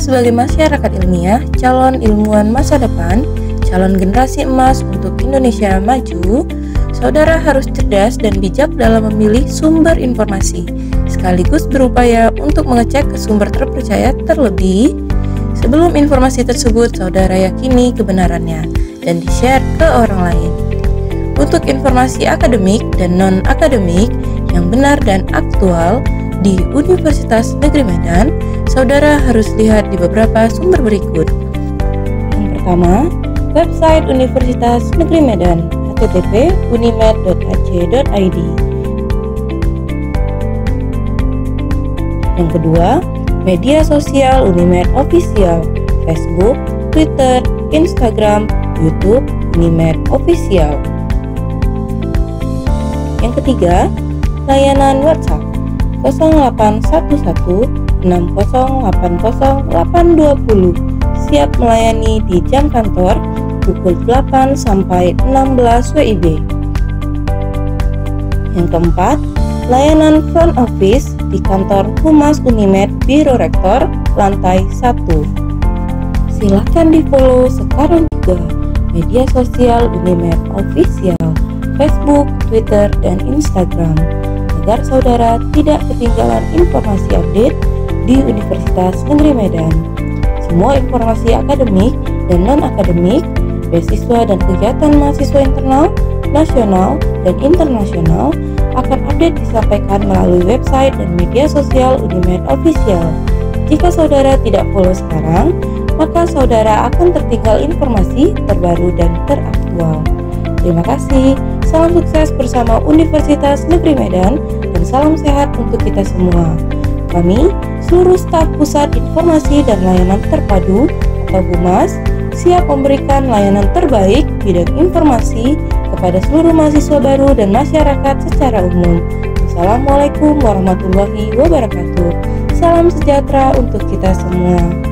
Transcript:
sebagai masyarakat ilmiah, calon ilmuwan masa depan, calon generasi emas untuk Indonesia maju, saudara harus cerdas dan bijak dalam memilih sumber informasi, sekaligus berupaya untuk mengecek ke sumber terpercaya terlebih sebelum informasi tersebut saudara yakini kebenarannya dan di-share ke orang lain. Untuk informasi akademik dan non-akademik yang benar dan aktual di Universitas Negeri Medan, saudara harus lihat di beberapa sumber berikut. Yang pertama, website Universitas Negeri Medan http unimed.ac.id Yang kedua, media sosial Unimed Official, Facebook, Twitter, Instagram, YouTube, Unimed Official. Yang ketiga, layanan WhatsApp 0811 6080 siap melayani di jam kantor pukul 8 sampai 16 WIB. Yang keempat, layanan front office di kantor Humas Unimed Biro Rektor lantai 1. Silakan di-follow sekarang juga media sosial Unimed Official, Facebook, Twitter, dan Instagram agar saudara tidak ketinggalan informasi update di Universitas Negeri Medan. Semua informasi akademik dan non-akademik, beasiswa dan kegiatan mahasiswa internal, nasional, dan internasional akan update disampaikan melalui website dan media sosial Unimed Official. Jika saudara tidak follow sekarang, maka saudara akan tertinggal informasi terbaru dan teraktual. Terima kasih. Salam sukses bersama Universitas Negeri Medan dan salam sehat untuk kita semua. Kami seluruh staf Pusat Informasi dan Layanan Terpadu atau Humas siap memberikan layanan terbaik bidang informasi kepada seluruh mahasiswa baru dan masyarakat secara umum. Wassalamualaikum warahmatullahi wabarakatuh. Salam sejahtera untuk kita semua.